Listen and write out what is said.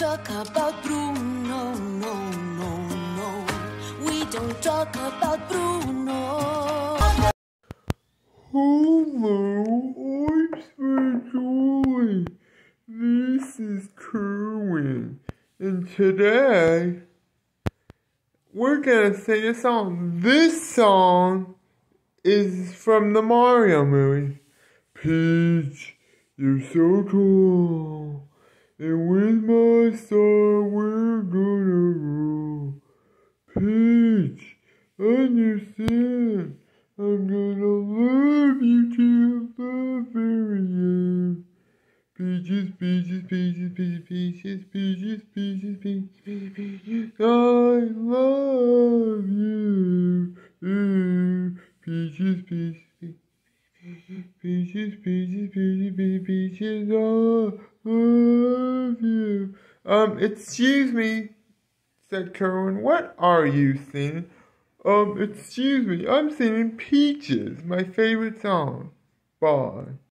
talk about Bruno, no, no, no. We don't talk about Bruno. Hello, I'm Joy. This is Kerwin, and today we're gonna sing a song. This song is from the Mario movie. Peach, you're so cool, and with my star we're gonna rule. Peach, understand. I'm gonna love you till the very end. Peaches, peaches, peaches, peaches, peaches, peaches, peaches, peaches, peaches, peaches. I love you. Ooh, peaches, peaches, peaches, peaches, peaches, peaches, peaches. I love you. Um, excuse me, said Kerwin. What are you singing? Um, excuse me, I'm singing Peaches, my favorite song. Bye.